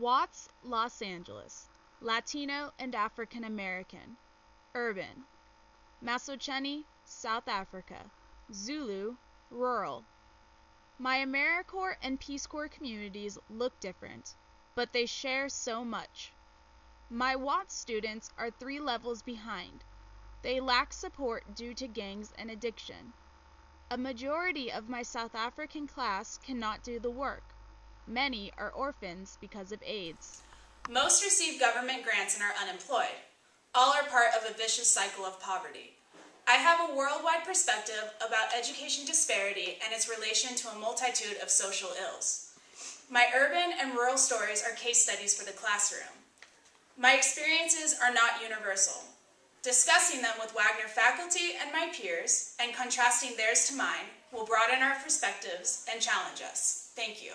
Watts, Los Angeles, Latino and African American, urban. Masocheni, South Africa, Zulu, rural. My AmeriCorps and Peace Corps communities look different, but they share so much. My Watts students are three levels behind. They lack support due to gangs and addiction. A majority of my South African class cannot do the work. Many are orphans because of AIDS. Most receive government grants and are unemployed. All are part of a vicious cycle of poverty. I have a worldwide perspective about education disparity and its relation to a multitude of social ills. My urban and rural stories are case studies for the classroom. My experiences are not universal. Discussing them with Wagner faculty and my peers, and contrasting theirs to mine, will broaden our perspectives and challenge us. Thank you.